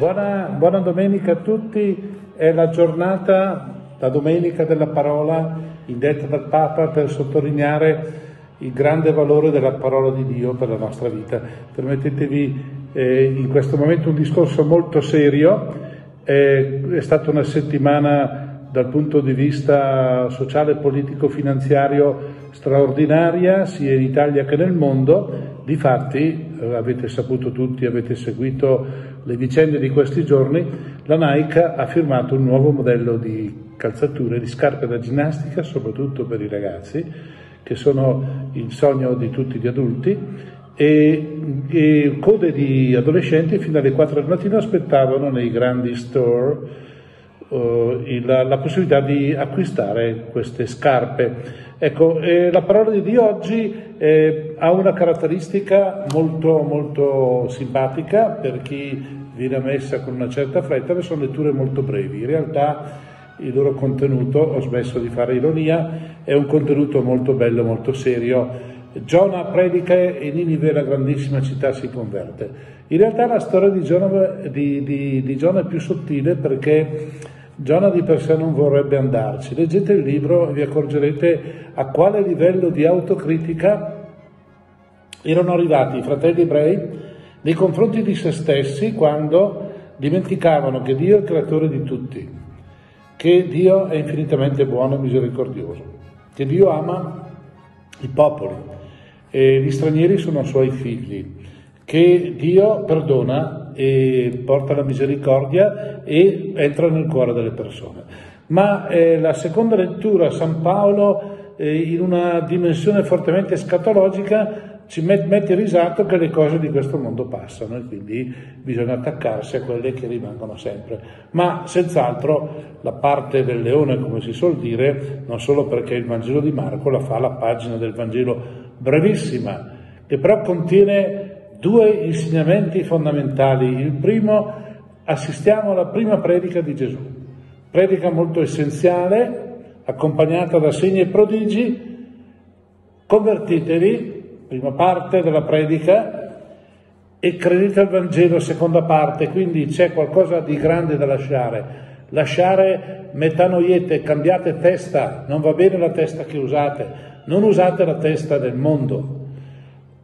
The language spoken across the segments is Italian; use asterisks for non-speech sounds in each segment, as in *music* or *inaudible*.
Buona, buona, domenica a tutti, è la giornata, la domenica della parola indetta dal Papa per sottolineare il grande valore della parola di Dio per la nostra vita. Permettetevi eh, in questo momento un discorso molto serio, eh, è stata una settimana dal punto di vista sociale, politico, finanziario straordinaria sia in Italia che nel mondo. Difatti, avete saputo tutti, avete seguito le vicende di questi giorni, la Nike ha firmato un nuovo modello di calzature, di scarpe da ginnastica, soprattutto per i ragazzi, che sono il sogno di tutti gli adulti, e, e code di adolescenti fino alle 4 del mattino aspettavano nei grandi store uh, il, la possibilità di acquistare queste scarpe. Ecco, eh, la parola di Dio oggi eh, ha una caratteristica molto, molto simpatica per chi viene messa con una certa fretta, ma sono letture molto brevi. In realtà il loro contenuto, ho smesso di fare ironia, è un contenuto molto bello, molto serio. Giona predica e Ninive, la grandissima città, si converte. In realtà la storia di Giona, di, di, di Giona è più sottile perché Giona di per sé non vorrebbe andarci. Leggete il libro e vi accorgerete a quale livello di autocritica erano arrivati i fratelli ebrei nei confronti di se stessi quando dimenticavano che Dio è il creatore di tutti, che Dio è infinitamente buono e misericordioso, che Dio ama i popoli e gli stranieri sono suoi figli, che Dio perdona e porta la misericordia e entra nel cuore delle persone. Ma eh, la seconda lettura, San Paolo, eh, in una dimensione fortemente scatologica, ci met, mette risalto che le cose di questo mondo passano e quindi bisogna attaccarsi a quelle che rimangono sempre. Ma senz'altro la parte del leone, come si suol dire, non solo perché il Vangelo di Marco la fa la pagina del Vangelo brevissima, che però contiene due insegnamenti fondamentali. Il primo, assistiamo alla prima predica di Gesù, predica molto essenziale, accompagnata da segni e prodigi, convertitevi, prima parte della predica, e credete al Vangelo, seconda parte, quindi c'è qualcosa di grande da lasciare. Lasciare metanoiete, cambiate testa, non va bene la testa che usate, non usate la testa del mondo,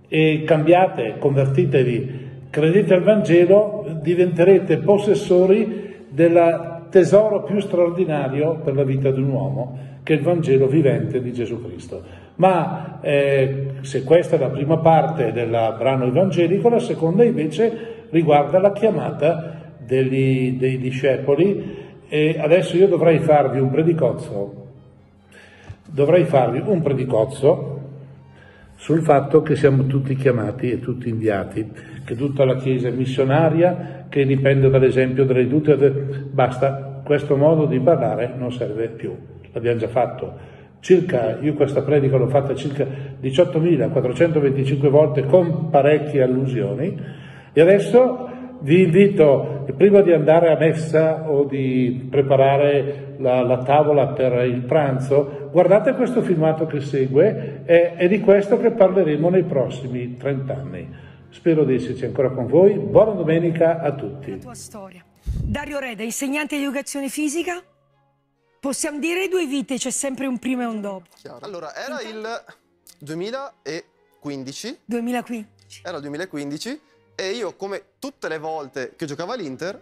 e cambiate, convertitevi, credete al Vangelo, diventerete possessori del tesoro più straordinario per la vita di un uomo, che è il Vangelo vivente di Gesù Cristo. Ma eh, se questa è la prima parte del brano evangelico, la seconda invece riguarda la chiamata degli, dei discepoli. E adesso io dovrei farvi un predicozzo, dovrei farvi un predicozzo sul fatto che siamo tutti chiamati e tutti inviati, che tutta la Chiesa è missionaria, che dipende dall'esempio delle ridotte, basta, questo modo di parlare non serve più, l'abbiamo già fatto. Circa, io questa predica l'ho fatta circa 18.425 volte con parecchie allusioni. E adesso vi invito, prima di andare a messa o di preparare la, la tavola per il pranzo, guardate questo filmato che segue, è, è di questo che parleremo nei prossimi 30 anni. Spero di esserci ancora con voi. Buona domenica a tutti. La tua storia. Dario Reda, insegnante di educazione fisica. Possiamo dire due vite, c'è sempre un prima e un dopo. Chiaro. Allora, era il 2015. 2015. Era il 2015 e io, come tutte le volte che giocava l'Inter,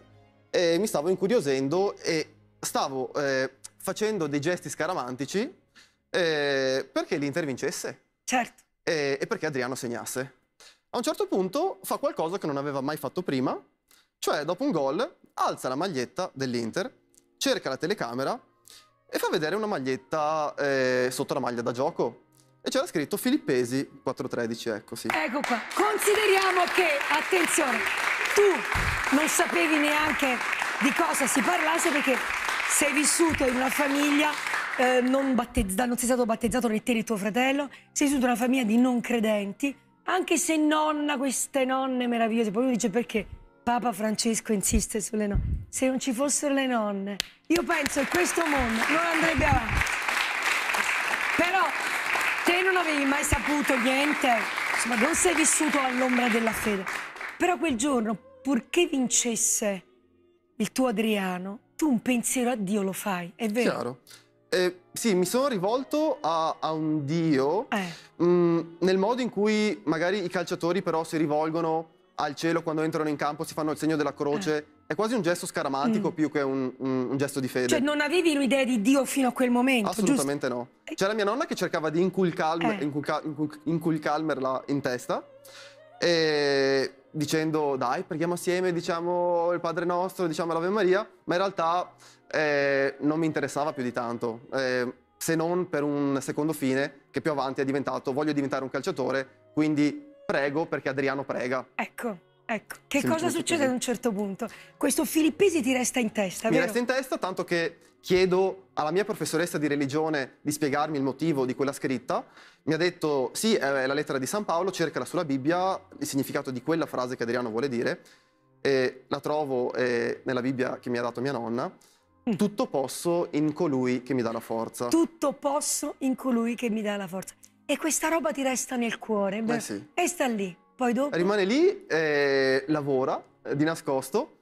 eh, mi stavo incuriosendo e stavo eh, facendo dei gesti scaramantici eh, perché l'Inter vincesse. Certo. E, e perché Adriano segnasse. A un certo punto fa qualcosa che non aveva mai fatto prima, cioè dopo un gol alza la maglietta dell'Inter, cerca la telecamera e fa vedere una maglietta eh, sotto la maglia da gioco. E c'era scritto Filippesi 413, ecco sì. Ecco qua. Consideriamo che, attenzione, tu non sapevi neanche di cosa si parlasse perché sei vissuto in una famiglia, eh, non, non sei stato battezzato né te né tuo fratello, sei vissuto in una famiglia di non credenti, anche se nonna, queste nonne meravigliose, poi lui dice perché Papa Francesco insiste sulle nonne. Se non ci fossero le nonne, io penso che questo mondo non andrebbe avanti. Però te non avevi mai saputo niente, insomma non sei vissuto all'ombra della fede. Però quel giorno, purché vincesse il tuo Adriano, tu un pensiero a Dio lo fai, è vero? Chiaro. Eh, sì, mi sono rivolto a, a un Dio Eh, mh, nel modo in cui magari i calciatori però si rivolgono al cielo quando entrano in campo, si fanno il segno della croce. È quasi un gesto scaramantico. Mm. più che un, un- un gesto di fede. cioè non avevi l'idea di Dio fino a quel momento, Assolutamente no. C'era mia nonna che cercava di inculcalm- Eh. inculca- incul- inculcalmerla in testa, e dicendo dai, preghiamo assieme, diciamo il Padre Nostro, diciamo l'Ave Maria, ma in realtà eh, non mi interessava più di tanto, eh, se non per un secondo fine che più avanti è diventato voglio diventare un calciatore, quindi prego perché Adriano prega. giusto? Ecco, ecco. Che cosa succede così. ad un certo punto? Questo Filippesi ti resta in testa, Mi vero? resta in testa tanto che chiedo alla mia professoressa di religione di spiegarmi il motivo di quella scritta. Mi ha detto sì, è la lettera di San Paolo, cercala sulla Bibbia, il significato di quella frase che Adriano vuole dire. E la trovo eh, nella Bibbia che mi ha dato mia nonna. Mm. Tutto posso in colui che mi dà la forza. Tutto posso in colui che mi dà la forza. E questa roba ti resta nel cuore, vero? Eh sì. E sta lì. Poi dopo... Rimane lì, eh, lavora eh, di nascosto,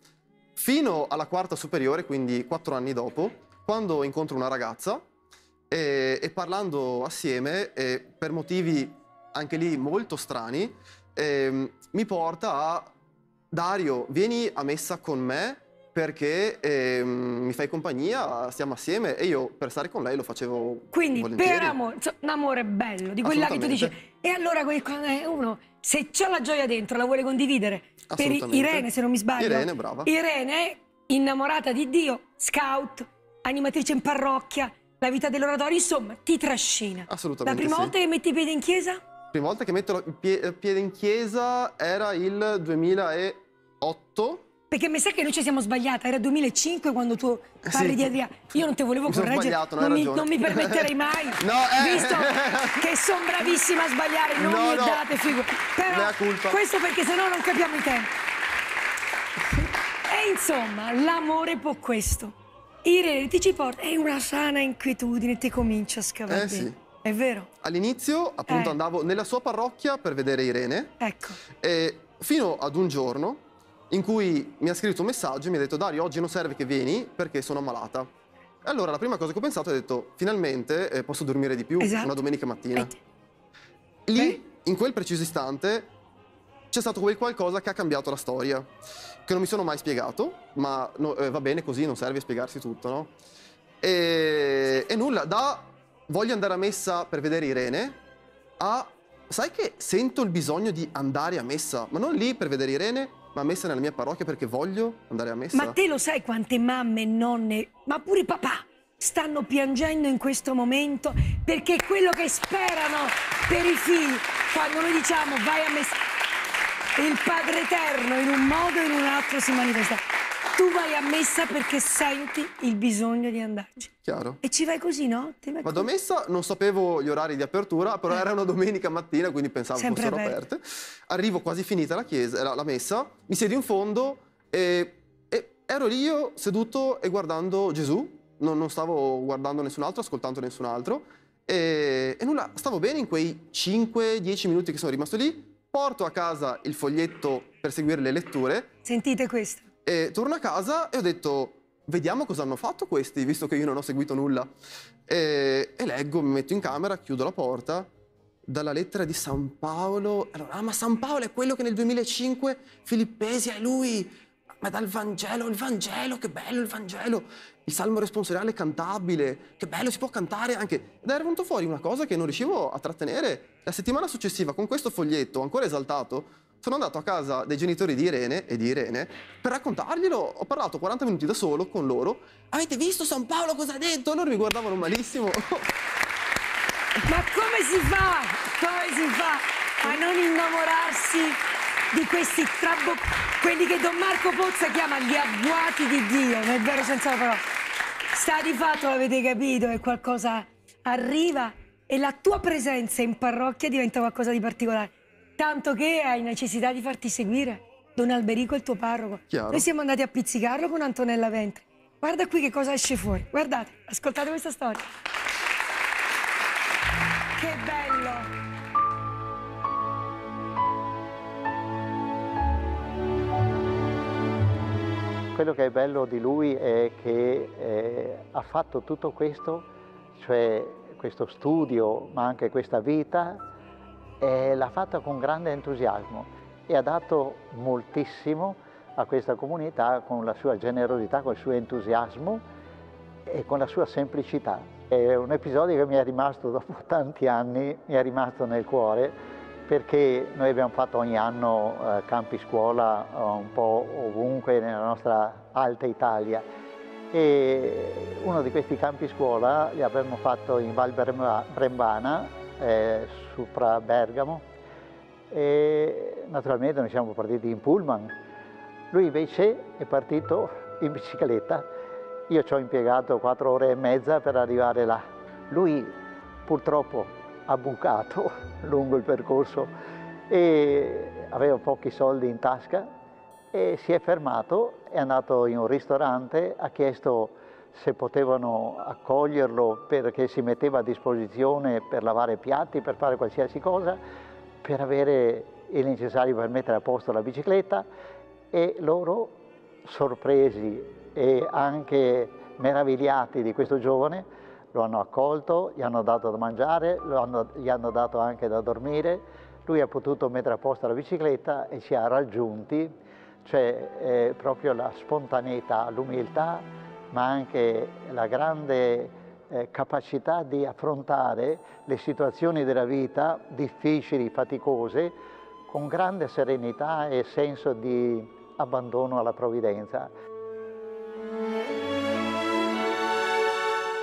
fino alla quarta superiore, quindi quattro anni dopo, quando incontro una ragazza e, e parlando assieme, e per motivi anche lì molto strani, ehm, mi porta a Dario, vieni a messa con me perché ehm, mi fai compagnia, stiamo assieme e io per stare con lei lo facevo Quindi volentieri. per amore, insomma, un amore bello, di quella che tu dici. E allora è uno, se c'ha la gioia dentro, la vuole condividere. Per. Irene, se non mi sbaglio. Irene, brava. Irene, innamorata di Dio, scout, animatrice in parrocchia, la vita dell'oratorio, insomma, ti trascina. La Assolutamente prima sì. volta che metti piede in chiesa? La prima volta che metto piede in chiesa era il 2008. Perché mi sa che noi ci siamo sbagliati, era 2005 quando tu parli Sì. di Adriano. Io non ti volevo Mi correggere, non non, mi, non mi permetterei mai, *laughs* No, eh. visto che sono bravissima a sbagliare, non No, mi no. date figo. Però questo perché sennò non capiamo i tempi. E insomma, l'amore può questo. Irene ti ci porta, è una sana inquietudine, ti comincia a scavare. Eh, sì. È vero? All'inizio, appunto, Eh. andavo nella sua parrocchia per vedere Irene, Ecco. e fino ad un giorno in cui mi ha scritto un messaggio e mi ha detto Dario, oggi non serve che vieni perché sono ammalata. E allora la prima cosa che ho pensato è detto, finalmente eh, posso dormire di più Esatto. una domenica mattina. Lì, in quel preciso istante, c'è stato quel qualcosa che ha cambiato la storia, che non mi sono mai spiegato, ma no, eh, va bene così, non serve spiegarsi tutto, no? E, e nulla, da voglio andare a messa per vedere Irene, a sai che sento il bisogno di andare a messa, ma non lì per vedere Irene, ma messa nella mia parrocchia perché voglio andare a messa. Ma te lo sai quante mamme, nonne, ma pure papà stanno piangendo in questo momento perché è quello che sperano per i figli. Quando noi diciamo vai a messa, il Padre Eterno in un modo o in un altro si manifesta. Tu vai a messa perché senti il bisogno di andarci. Chiaro? E ci vai così, no? Ti vai Vado a messa, non sapevo gli orari di apertura, però Eh. era una domenica mattina, quindi pensavo Sempre fossero aperte. aperte. Arrivo quasi finita la, chiesa, la, la messa, mi siedo in fondo e, e ero lì io seduto e guardando Gesù, non, non stavo guardando nessun altro, ascoltando nessun altro. E, e nulla, stavo bene in quei 5-10 minuti che sono rimasto lì, porto a casa il foglietto per seguire le letture Sentite questo. E torno a casa e ho detto, vediamo cosa hanno fatto questi, visto che io non ho seguito nulla. E, e leggo, mi metto in camera, chiudo la porta, dalla lettera di San Paolo. Allora, ah, ma San Paolo è quello che nel 2005 Filippesi è lui. Ma dal Vangelo, il Vangelo, che bello il Vangelo. Il salmo responsoriale cantabile, che bello, si può cantare anche. Ed era venuto fuori una cosa che non riuscivo a trattenere. La settimana successiva, con questo foglietto ancora esaltato, sono andato a casa dei genitori di Irene e di Irene per raccontarglielo. Ho parlato 40 minuti da solo con loro. Avete visto San Paolo cosa ha detto? Loro mi guardavano malissimo. *laughs* Ma come si fa? Come si fa a non innamorarsi di questi trabocchi, quelli che Don Marco Pozza chiama gli agguati di Dio, nel vero senso della parola. Sta di fatto, l'avete capito, che qualcosa arriva e la tua presenza in parrocchia diventa qualcosa di particolare. Tanto che hai necessità di farti seguire. Don Alberico è il tuo parroco. Chiaro. Noi siamo andati a pizzicarlo con Antonella Ventre. Guarda qui che cosa esce fuori. Guardate, ascoltate questa storia. Che bello! quello che è bello di lui è che eh, ha fatto tutto questo, cioè questo studio, ma anche questa vita, l'ha fatta con grande entusiasmo e ha dato moltissimo a questa comunità con la sua generosità, con il suo entusiasmo e con la sua semplicità. È un episodio che mi è rimasto dopo *laughs* tanti anni, mi è rimasto nel cuore perché noi abbiamo fatto ogni anno eh, campi scuola eh, un po' ovunque nella nostra alta Italia e uno di questi campi scuola li abbiamo fatto in Val Brembana, eh, sopra Bergamo e naturalmente noi siamo partiti in pullman. Lui invece è partito in bicicletta, io ci ho impiegato quattro ore e mezza per arrivare là. Lui purtroppo ha bucato *laughs* lungo il percorso e aveva pochi soldi in tasca e si è fermato, è andato in un ristorante, ha chiesto se potevano accoglierlo perché si metteva a disposizione per lavare piatti, per fare qualsiasi cosa, per avere il necessario per mettere a posto la bicicletta e loro, sorpresi e anche meravigliati di questo giovane, lo hanno accolto, gli hanno dato da mangiare, hanno, gli hanno dato anche da dormire, lui ha potuto mettere a posto la bicicletta e ci ha raggiunti, cioè eh, proprio la spontaneità, l'umiltà, ma anche la grande eh, capacità di affrontare le situazioni della vita difficili, faticose, con grande serenità e senso di abbandono alla provvidenza.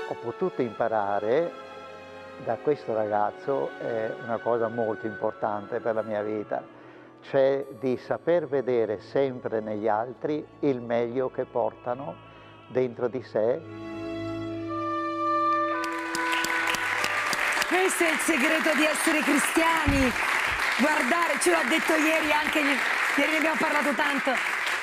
ho potuto imparare da questo ragazzo una cosa molto importante per la mia vita, cioè di saper vedere sempre negli altri il meglio che portano dentro di sé. Questo è il segreto di essere cristiani, guardare, ce l'ho detto ieri anche, ieri ne abbiamo parlato tanto,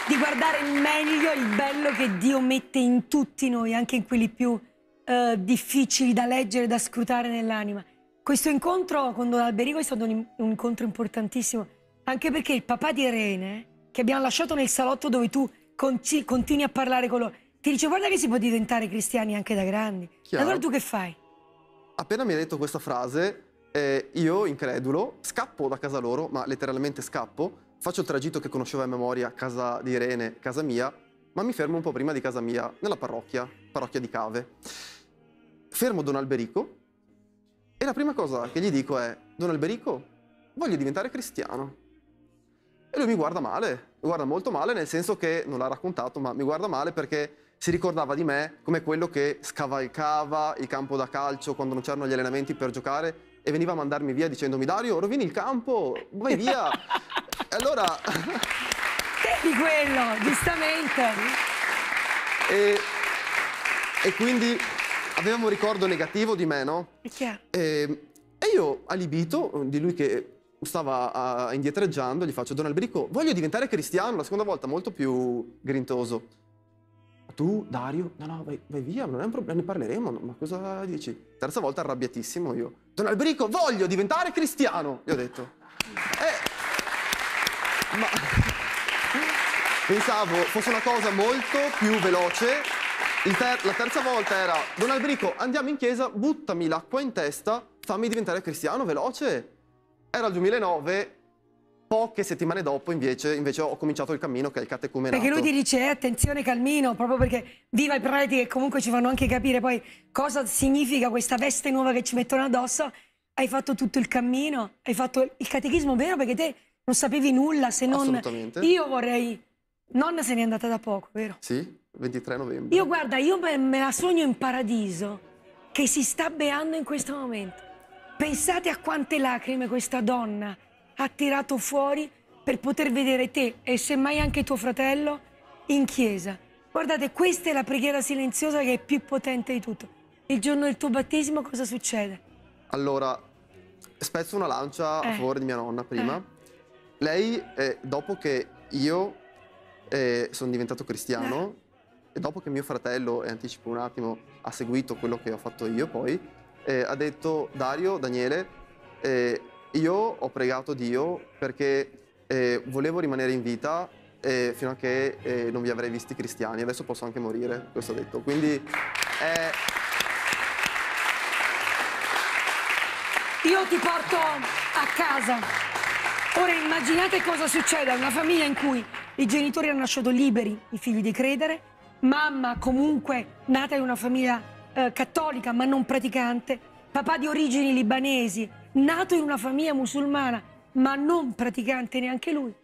di guardare meglio, il bello che Dio mette in tutti noi, anche in quelli più eh, difficili da leggere, da scrutare nell'anima. Questo incontro con Don Alberico è stato un, un, incontro importantissimo, anche perché il papà di Irene, che abbiamo lasciato nel salotto dove tu conti, continui a parlare con loro, ti dice guarda che si può diventare cristiani anche da grandi. Chiaro. Allora tu che fai? Appena mi hai detto questa frase, eh, io, incredulo, scappo da casa loro, ma letteralmente scappo, faccio il tragitto che conoscevo a memoria, casa di Irene, casa mia, ma mi fermo un po' prima di casa mia, nella parrocchia, parrocchia di Cave fermo Don Alberico e la prima cosa che gli dico è Don Alberico, voglio diventare cristiano. E lui mi guarda male, mi guarda molto male nel senso che, non l'ha raccontato, ma mi guarda male perché si ricordava di me come quello che scavalcava il campo da calcio quando non c'erano gli allenamenti per giocare e veniva a mandarmi via dicendomi Dario, rovini il campo, vai via. *laughs* e allora... Di quello, giustamente. E, e quindi aveva un ricordo negativo di me, no? E, e io, alibito di lui che stava uh, indietreggiando, gli faccio, Don Alberico, voglio diventare cristiano, la seconda volta molto più grintoso. Tu, Dario? No, no, vai, vai via, non è un problema, ne parleremo, ma cosa dici? Terza volta arrabbiatissimo io. Don Alberico, voglio diventare cristiano, gli ho detto. Eh, ma *laughs* pensavo fosse una cosa molto più veloce ter la terza volta era, Don Alberico, andiamo in chiesa, buttami l'acqua in testa, fammi diventare cristiano, veloce. Era il 2009, poche settimane dopo invece, invece, ho cominciato il cammino che è il catecumenato. Perché lui ti dice eh, attenzione calmino, proprio perché viva i preti che comunque ci fanno anche capire poi cosa significa questa veste nuova che ci mettono addosso. Hai fatto tutto il cammino, hai fatto il catechismo vero perché te non sapevi nulla se non... Assolutamente. Io vorrei... Nonna se n'è andata da poco, vero? Sì. 23 novembre. Io guarda, io me la sogno in paradiso che si sta beando in questo momento. Pensate a quante lacrime questa donna ha tirato fuori per poter vedere te e semmai anche tuo fratello in chiesa. Guardate, questa è la preghiera silenziosa che è più potente di tutto. Il giorno del tuo battesimo cosa succede? Allora, spezzo una lancia eh. a favore di mia nonna prima. Eh. Lei, eh, dopo che io eh, sono diventato cristiano, eh. E dopo che mio fratello, e anticipo un attimo, ha seguito quello che ho fatto io poi, eh, ha detto Dario, Daniele, io ho pregato Dio perché eh, volevo rimanere in vita eh, fino a che eh, non vi avrei visti cristiani. Adesso posso anche morire, questo detto. Quindi eh, Io ti porto a casa. Ora immaginate cosa succede a una famiglia in cui i genitori hanno nasciuto liberi, i figli di credere, mamma comunque nata in una famiglia eh, cattolica ma non praticante, papà di origini libanesi, nato in una famiglia musulmana ma non praticante neanche lui.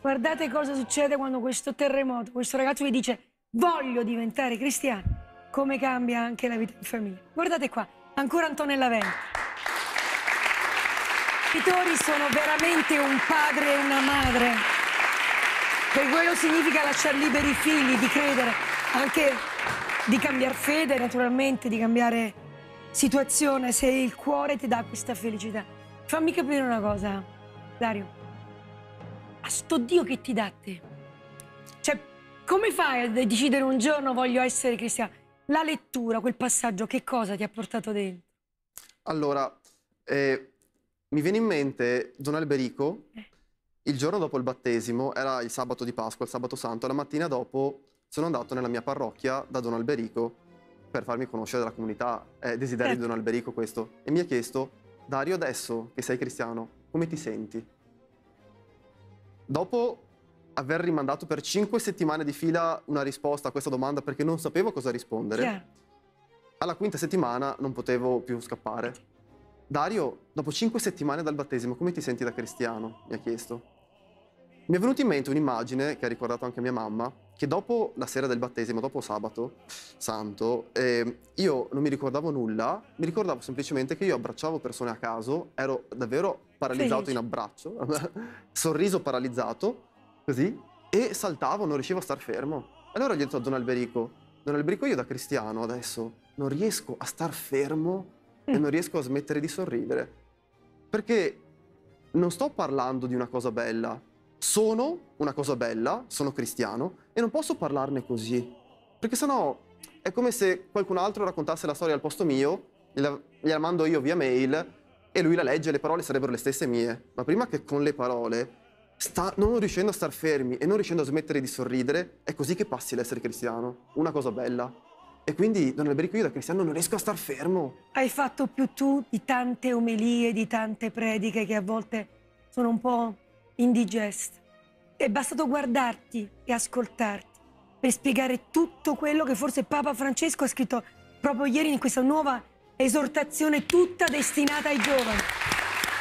Guardate cosa succede quando questo terremoto, questo ragazzo vi dice voglio diventare cristiano, come cambia anche la vita di famiglia. Guardate qua, ancora Antonella Vento. I genitori sono veramente un padre e una madre. Per quello significa lasciare liberi i figli di credere, anche di cambiare fede, naturalmente, di cambiare situazione, se il cuore ti dà questa felicità. Fammi capire una cosa, Dario. A sto Dio che ti dà te. Cioè, come fai a decidere un giorno voglio essere cristiano? La lettura, quel passaggio, che cosa ti ha portato dentro? Allora, eh, mi viene in mente Don Alberico, Eh. il giorno dopo il battesimo, era il sabato di Pasqua, il sabato santo, la mattina dopo sono andato nella mia parrocchia da Don Alberico per farmi conoscere della comunità, è desiderio di Certo. Don Alberico questo, e mi ha chiesto, Dario adesso che sei cristiano, come ti senti? Dopo aver rimandato per cinque settimane di fila una risposta a questa domanda perché non sapevo cosa rispondere, Chiaro. alla quinta settimana non potevo più scappare. Dario, dopo cinque settimane dal battesimo, come ti senti da cristiano? Mi ha chiesto. Mi è venuta in mente un'immagine che ha ricordato anche mia mamma, che dopo la sera del battesimo, dopo sabato santo, eh, io non mi ricordavo nulla, mi ricordavo semplicemente che io abbracciavo persone a caso, ero davvero paralizzato Felice. in abbraccio, *laughs* sorriso paralizzato, così, e saltavo, non riuscivo a star fermo. Allora gli ho detto a Don Alberico, Don Alberico io da cristiano adesso non riesco a star fermo e non riesco a smettere di sorridere. Perché non sto parlando di una cosa bella, sono una cosa bella, sono cristiano e non posso parlarne così. Perché sennò è come se qualcun altro raccontasse la storia al posto mio, gliela, gliela mando io via mail e lui la legge e le parole sarebbero le stesse mie. Ma prima che con le parole, sta, non riuscendo a star fermi e non riuscendo a smettere di sorridere, è così che passi l'essere cristiano. Una cosa bella. E quindi, Don Alberico, io da cristiano non riesco a star fermo. Hai fatto più tu di tante omelie, di tante prediche che a volte sono un po' indigeste. È bastato guardarti e ascoltarti per spiegare tutto quello che forse Papa Francesco ha scritto proprio ieri in questa nuova esortazione tutta destinata ai giovani.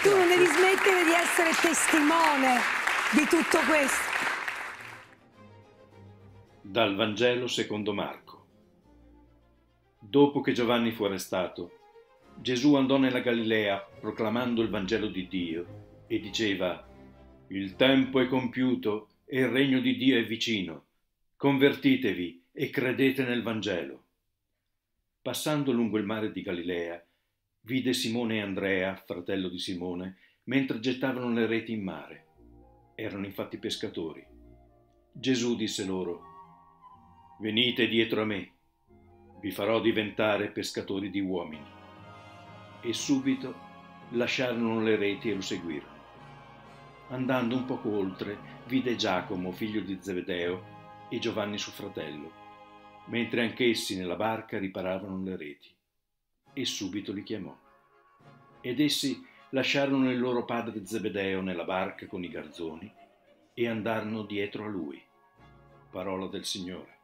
Tu non devi smettere di essere testimone di tutto questo. Dal Vangelo secondo Marco. Dopo che Giovanni fu arrestato, Gesù andò nella Galilea proclamando il Vangelo di Dio e diceva, Il tempo è compiuto e il regno di Dio è vicino. Convertitevi e credete nel Vangelo. Passando lungo il mare di Galilea, vide Simone e Andrea, fratello di Simone, mentre gettavano le reti in mare. Erano infatti pescatori. Gesù disse loro, Venite dietro a me, vi farò diventare pescatori di uomini. E subito lasciarono le reti e lo seguirono. Andando un poco oltre, vide Giacomo, figlio di Zebedeo, e Giovanni suo fratello, mentre anch'essi nella barca riparavano le reti. E subito li chiamò. Ed essi lasciarono il loro padre Zebedeo nella barca con i garzoni e andarono dietro a lui. Parola del Signore.